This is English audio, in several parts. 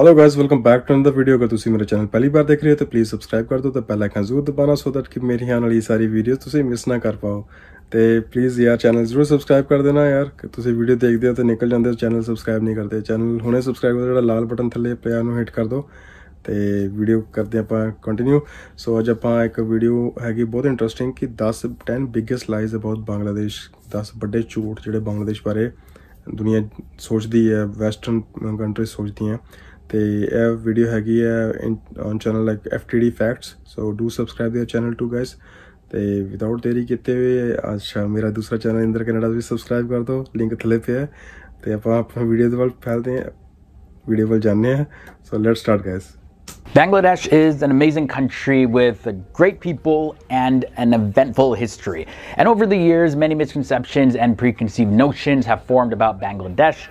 Hello guys welcome back to another video ਅਗਰ ਤੁਸੀਂ ਮੇਰੇ ਚੈਨਲ ਪਹਿਲੀ ਵਾਰ ਦੇਖ ਰਹੇ ਹੋ ਤਾਂ ਪਲੀਜ਼ ਸਬਸਕ੍ਰਾਈਬ ਕਰ ਦਿਓ ਤੇ ਬੈਲ ਆਈਕਨ ਜ਼ਰੂਰ ਦਬਾਣਾ ਸੋ ਦੈਟ ਕਿ ਮੇਰੀ ਆਉਣ ਵਾਲੀ ਸਾਰੀ ਵੀਡੀਓਜ਼ ਤੁਸੀਂ ਮਿਸ ਨਾ ਕਰ ਪਾਓ ਤੇ ਪਲੀਜ਼ ਯਾਰ ਚੈਨਲ ਜ਼ਰੂਰ ਸਬਸਕ੍ਰਾਈਬ ਕਰ ਦੇਣਾ ਯਾਰ ਕਿ ਤੁਸੀਂ ਵੀਡੀਓ ਦੇਖਦੇ ਹੋ ਤੇ ਨਿਕਲ ਜਾਂਦੇ ਹੋ ਚੈਨਲ ਸਬਸਕ੍ਰਾਈਬ ਨਹੀਂ ਕਰਦੇ ਚੈਨਲ ਹੁਣੇ ਸਬਸਕ੍ਰਾਈਬ ਕਰੋ ਜਿਹੜਾ ਲਾਲ ਬਟਨ ਥੱਲੇ ਪਿਆ ਨੂੰ ਹਿੱਟ ਕਰ ਦਿਓ ਤੇ ਵੀਡੀਓ ਕਰਦੇ ਆਪਾਂ ਕੰਟੀਨਿਊ ਸੋ ਅੱਜ ਆਪਾਂ ਇੱਕ ਵੀਡੀਓ ਹੈਗੀ ਬਹੁਤ ਇੰਟਰਸਟਿੰਗ ਕਿ 10 10 ਬਿਗੇਸਟ ਲਾਈਜ਼ ਅਬਾਊਟ ਬੰਗਲਾਦੇਸ਼ 10 ਵੱਡੇ ਝੂਠ ਜਿਹੜੇ ਬੰਗਲਾਦੇਸ਼ ਬਾਰੇ ਦੁਨੀਆ ਸੋਚਦੀ ਹੈ ਵੈਸਟਰਨ ਕੰਟਰੀਜ਼ ਹੈ ਤੇ ਇਹ ਵੀਡੀਓ ਹੈਗੀ ਹੈ on channel like ਐਫਟੀਡੀ facts so do subscribe their channel too guys ਤੇ ਵਿਦਆਊਟ ਦੇਰੀ ਕੀਤੇ ਹੋਏ ਅੱਛਾ ਮੇਰਾ ਦੂਸਰਾ ਚੈਨਲ ਇੰਦਰ ਕੈਨੇਡਾ ਵੀ ਸਬਸਕ੍ਰਾਈਬ ਕਰ ਦਿਓ ਲਿੰਕ ਥੱਲੇ ਪਿਆ ਹੈ ਤੇ ਆਪਾਂ ਆਪਣੀ ਵੀਡੀਓ ਦੇ ਵੱਲ ਫੈਲਦੇ ਹਾਂ ਵੀਡੀਓ ਵੱਲ ਜਾਂਦੇ ਹਾਂ so let's start guys Bangladesh is an amazing country with great people and an eventful history. And over the years, many misconceptions and preconceived notions have formed about Bangladesh.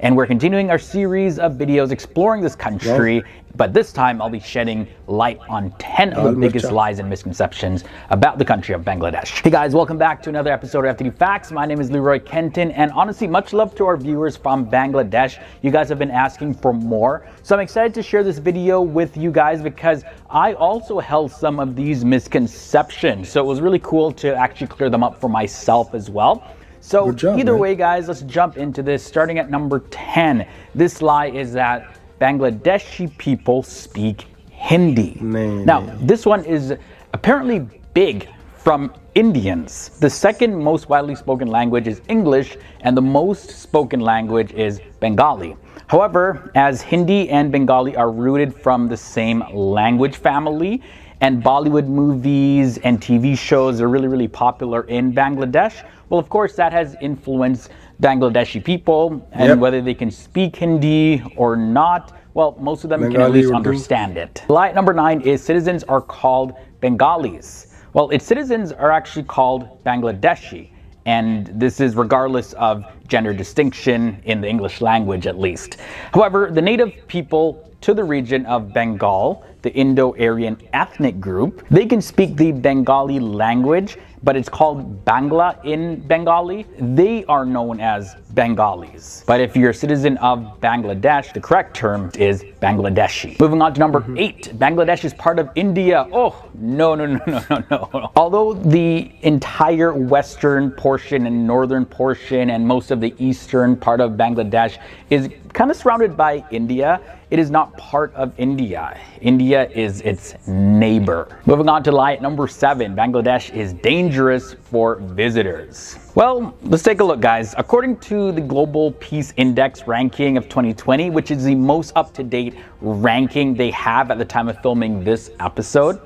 And we're continuing our series of videos exploring this country, but this time I'll be shedding light on 10 of the biggest lies and misconceptions about the country of Bangladesh. Hey guys, welcome back to another episode of FTD Facts. My name is Leroy Kenton, and honestly, much love to our viewers from Bangladesh. You guys have been asking for more, so I'm excited to share this video with you guys because I also held some of these misconceptions. So it was really cool to actually clear them up for myself as well. So job, either man. way, guys, let's jump into this. Starting at number 10, this lie is that Bangladeshi people speak Hindi. Nee, now, this one is apparently big from Indians. The second most widely spoken language is English, and the most spoken language is Bengali. However, as Hindi and Bengali are rooted from the same language family, and Bollywood movies and TV shows are really, really popular in Bangladesh, well, of course, that has influenced Bangladeshi people, and Yep. whether they can speak Hindi or not, well, most of them can at least understand it. Lie number nine is citizens are called Bengalis. Well, its citizens are actually called Bangladeshi, and this is regardless of gender distinction in the English language at least. However, the native people to the region of Bengal, the Indo-Aryan ethnic group, they can speak the Bengali language, but it's called Bangla in Bengali. They are known as Bengalis. But if you're a citizen of Bangladesh, the correct term is Bangladeshi. Moving on to number mm-hmm. eight, Bangladesh is part of India. Oh, no, no, no, no, no, no. Although the entire western portion and northern portion and most of the eastern part of Bangladesh is kind of surrounded by India, it is not part of India. India is its neighbor. Moving on to lie at number seven, Bangladesh is dangerous for visitors. Well, let's take a look, guys. According to the Global Peace Index ranking of 2020, which is the most up to date ranking they have at the time of filming this episode,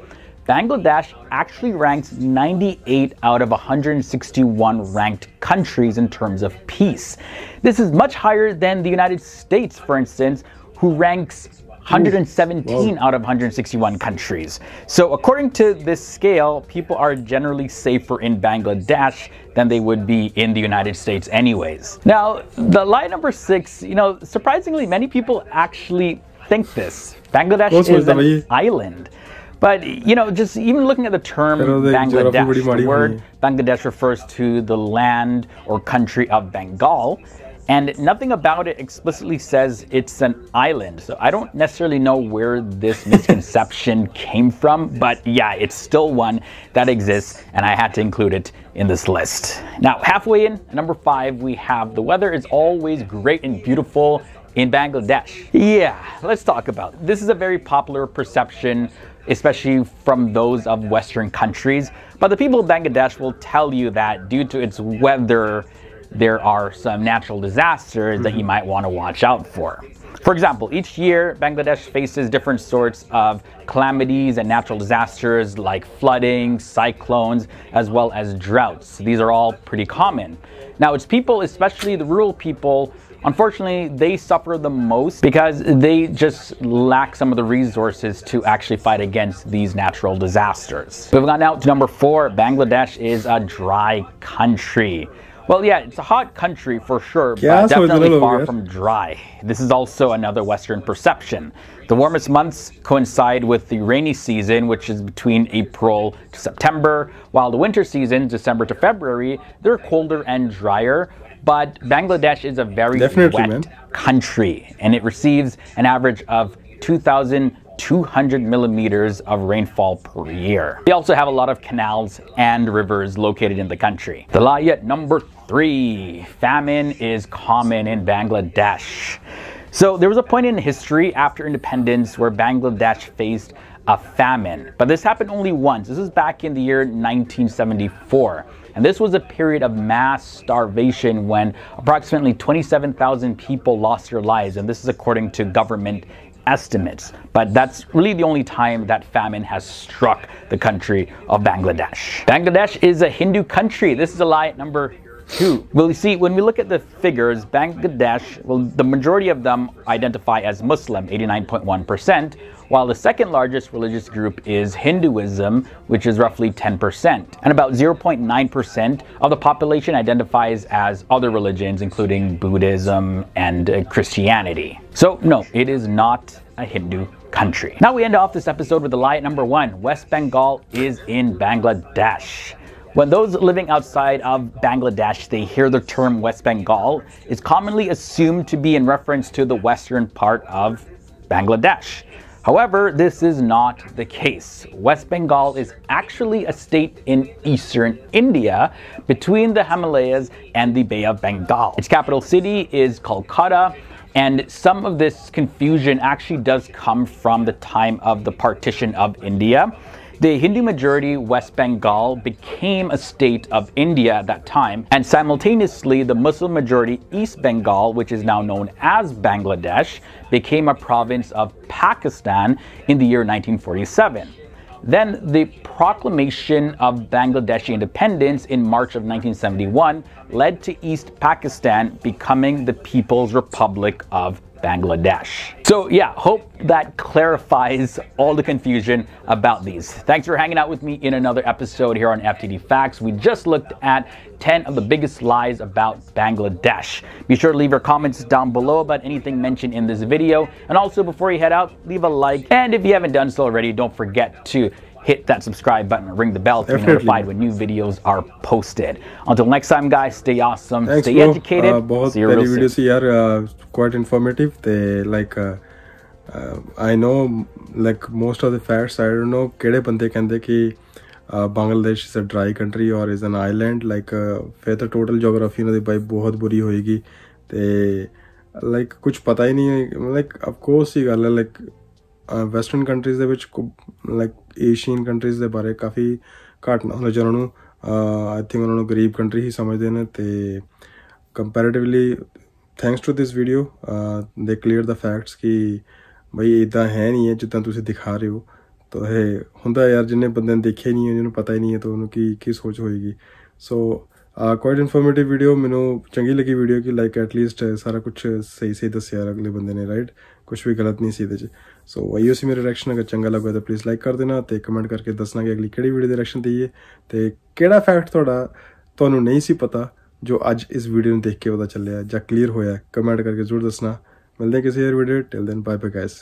Bangladesh actually ranks 98 out of 161 ranked countries in terms of peace. This is much higher than the United States, for instance, who ranks 117 out of 161 countries. So, according to this scale, people are generally safer in Bangladesh than they would be in the United States, anyways. Now, the lie number six, you know, surprisingly, many people actually think this. Bangladesh is an island. But you know, just even looking at the term Pero the geography Bangladesh, the word. Bangladesh refers to the land or country of Bengal, and nothing about it explicitly says it's an island. So I don't necessarily know where this misconception came from, but yeah, it's still one that exists, and I had to include it in this list. Now, halfway in, number five, we have the weather is always great and beautiful in Bangladesh. Yeah, let's talk about it. This is a very popular perception, especially from those of Western countries. But the people of Bangladesh will tell you that due to its weather, there are some natural disasters that you mm-hmm. might want to watch out for. For example, each year Bangladesh faces different sorts of calamities and natural disasters like flooding, cyclones, as well as droughts. These are all pretty common. Now, its people, especially the rural people, unfortunately, they suffer the most because they just lack some of the resources to actually fight against these natural disasters. Moving on now to number four, Bangladesh is a dry country. Well, yeah, it's a hot country for sure, Yeah, but so it's a definitely far weird. from dry. This is also another Western perception. The warmest months coincide with the rainy season, which is between April to September, while the winter season, December to February, they're colder and drier. But Bangladesh is a very Definitely, wet man. country and it receives an average of 2,200 millimeters of rainfall per year. They also have a lot of canals and rivers located in the country. The lie number three, famine is common in Bangladesh. So there was a point in history after independence where Bangladesh faced a famine, but this happened only once. This is back in the year 1974. And this was a period of mass starvation when approximately 27,000 people lost their lives. And this is according to government estimates. But that's really the only time that famine has struck the country of Bangladesh. Bangladesh is a Hindu country. This is a lie number two. Well, you see, when we look at the figures, Bangladesh, well, the majority of them identify as Muslim, 89.1%, while the second largest religious group is Hinduism, which is roughly 10%. And about 0.9% of the population identifies as other religions, including Buddhism and uh, Christianity. So, no, it is not a Hindu country. Now we end off this episode with the lie at number one West Bengal is in Bangladesh. When those living outside of Bangladesh, they hear the term West Bengal, it's commonly assumed to be in reference to the western part of Bangladesh. However, this is not the case. West Bengal is actually a state in eastern India between the Himalayas and the Bay of Bengal. Its capital city is Kolkata, and some of this confusion actually does come from the time of the partition of India. The Hindu majority West Bengal became a state of India at that time, and simultaneously, the Muslim majority East Bengal, which is now known as Bangladesh, became a province of Pakistan in the year 1947. Then the proclamation of Bangladeshi independence in March of 1971 led to East Pakistan becoming the People's Republic of Bangladesh. So yeah, hope that clarifies all the confusion about these. Thanks for hanging out with me in another episode here on FTD Facts. We just looked at 10 of the biggest lies about Bangladesh. Be sure to leave your comments down below about anything mentioned in this video. And also before you head out, leave a like. And if you haven't done so already, don't forget to hit that subscribe button and ring the bell to be Definitely. notified when new videos are posted. Until next time guys, stay awesome, Thanks, stay bro. educated. Uh, बहुत See you real पहली soon. Video सी यार quite informative they like uh, uh, I know like most of the facts I don't know ਕਿਹੜੇ ਬੰਦੇ ਕਹਿੰਦੇ ਕਿ uh, Bangladesh is a dry country or is an island like uh, ਫਿਰ ਤਾਂ total geography ਉਹਨਾਂ ਦੀ ਬਾਈ ਬਹੁਤ ਬੁਰੀ ਹੋਏਗੀ ਤੇ ਲਾਈਕ ਕੁਝ ਪਤਾ ਹੀ ਨਹੀਂ ਹੈ ਲਾਈਕ ਆਫ ਕੋਰਸ ਹੀ ਗੱਲ ਹੈ ਲਾਈਕ ਵੈਸਟਰਨ ਕੰਟਰੀਜ਼ ਦੇ ਵਿੱਚ ਲਾਈਕ ਏਸ਼ੀਅਨ ਕੰਟਰੀਜ਼ ਦੇ ਬਾਰੇ ਕਾਫੀ ਘੱਟ ਨੌਲੇਜ ਉਹਨਾਂ ਨੂੰ। ਆਈ ਥਿੰਕ ਉਹਨਾਂ ਨੂੰ ਗਰੀਬ ਕੰਟਰੀ ਹੀ ਸਮਝਦੇ ਨੇ ਤੇ comparatively thanks to this video ਦੇ ਕਲੀਅਰ ਦਾ ਫੈਕਟਸ ਕਿ ਬਈ ਇਦਾਂ ਹੈ ਨਹੀਂ ਹੈ ਜਿੱਦਾਂ ਤੁਸੀਂ ਦਿਖਾ ਰਹੇ ਹੋ। ਤਾਂ ਇਹ ਹੁੰਦਾ ਯਾਰ ਜਿੰਨੇ ਬੰਦੇ ਨੇ ਦੇਖਿਆ ਹੀ ਨਹੀਂ ਹੈ, ਜਿਹਨੂੰ ਪਤਾ ਹੀ ਨਹੀਂ ਹੈ ਤਾਂ ਉਹਨੂੰ ਕੀ ਕੀ ਸੋਚ ਹੋਏਗੀ। ਸੋ ਕੁਆਇਟ ਇਨਫੋਰਮੇਟਿਵ ਵੀਡੀਓ ਮੈਨੂੰ ਚੰਗੀ ਲੱਗੀ ਵੀਡੀਓ ਕਿ ਲਾਈਕ ਐਟ ਲੀਸਟ ਸਾਰਾ ਕੁਝ ਸਹੀ ਸਹੀ ਦੱਸਿਆ ਅਗਲੇ ਬੰਦੇ ਨੇ ਰਾਈਟ ਕੁਝ ਵੀ ਗਲਤ ਨਹੀਂ ਸੀ ਇਹਦੇ 'ਚ। ਸੋ ਵਹੀਓ ਸੀ ਮੇਰੇ ਰਿਐਕਸ਼ਨ ਅਗਰ ਚੰਗਾ ਲੱਗਾ ਤਾਂ ਪਲੀਜ਼ ਲਾਈਕ ਕਰ ਦੇਣਾ ਤੇ ਕਮੈਂਟ ਕਰਕੇ ਦੱਸਣਾ ਕਿ ਅਗਲੀ ਕਿਹੜੀ ਵੀਡੀਓ ਦੇ ਰਿਐਕਸ਼ਨ ਦਈਏ ਤੇ ਕਿਹੜਾ ਫੈਕਟ ਤੁਹਾਡਾ ਤੁਹਾਨੂੰ ਨਹੀਂ ਸੀ ਪਤਾ ਜੋ ਅੱਜ ਇਸ ਵੀਡੀਓ ਨੂੰ ਦੇਖ ਕੇ ਪਤਾ ਚੱਲਿਆ ਜਾਂ ਕਲੀਅਰ ਹੋਇਆ ਕਮੈਂਟ ਕਰਕੇ ਜ਼ਰੂਰ ਦੱਸਣਾ। ਮਿਲਦੇ ਹਾਂ ਕਿਸੇ ਹੋਰ video till then bye bye guys